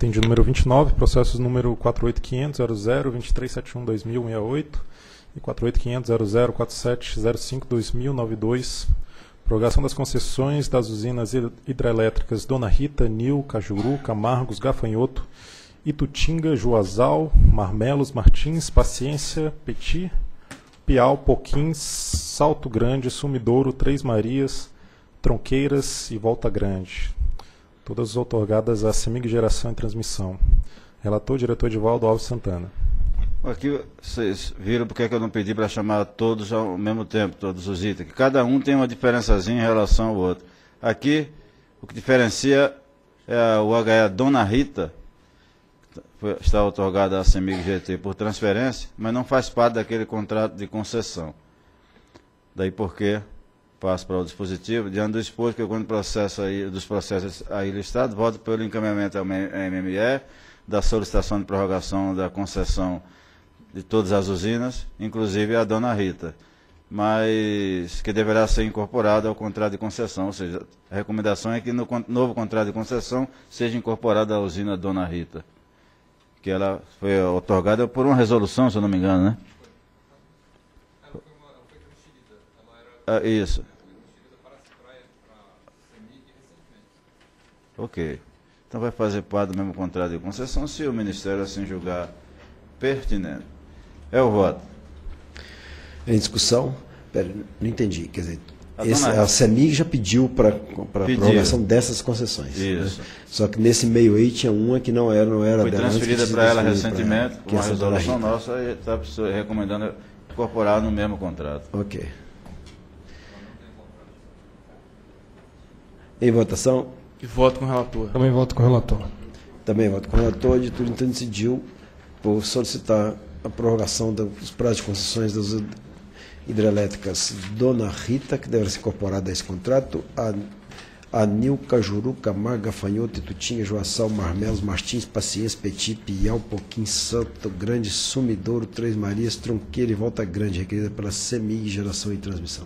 Entendi. Número 29, processos número 48500.00.2371.2068 e 48500.00.4705.2092. Prorrogação das concessões das usinas hidrelétricas Dona Rita, Nil, Cajuru, Camargos, Gafanhoto, Itutinga, Juazal, Marmelos, Martins, Paciência, Petit, Piau, Poquins, Salto Grande, Sumidouro, Três Marias, Tronqueiras e Volta Grande. Todas otorgadas à Semig Geração e Transmissão. Relator, diretor Edivaldo Alves Santana. Aqui vocês viram porque é que eu não pedi para chamar todos ao mesmo tempo, todos os itens, que cada um tem uma diferençazinha em relação ao outro. Aqui, o que diferencia é o HE Dona Rita, está otorgada à CEMIG GT por transferência, mas não faz parte daquele contrato de concessão. Daí porque passo para o dispositivo, diante do exposto que quando processo aí, dos processos aí listados, voto pelo encaminhamento ao MME, da solicitação de prorrogação da concessão de todas as usinas, inclusive a Dona Rita, mas que deverá ser incorporada ao contrato de concessão, ou seja, a recomendação é que no novo contrato de concessão seja incorporada a usina Dona Rita, que ela foi otorgada por uma resolução, se eu não me engano, né? Ah, isso. Ok. Então vai fazer parte do mesmo contrato de concessão se o Ministério assim julgar pertinente. É o voto. Em discussão, pera, não entendi. Quer dizer, a, esse, a CEMIG já pediu para a prorrogação dessas concessões. Né? Isso. Né? Só que nesse meio aí tinha uma que não era, não era Foi transferida para ela recentemente, com uma resolução nossa, e está recomendando incorporar no mesmo contrato. Ok. Em votação? E voto com o relator. Também voto com o relator. Também voto com o relator. De tudo então decidiu por solicitar a prorrogação dos prazos de concessões das hidrelétricas Dona Rita, que deve ser incorporada a esse contrato, a Anil, Cajuru, Camargo, Gafanhoto, Tutinha, Joaçal, Marmelos, Martins, Paciência, Petit, Piau, Poquim, Santo Grande, Sumidouro, Três Marias, Tronqueira e Volta Grande, requerida pela CEMIG Geração e Transmissão.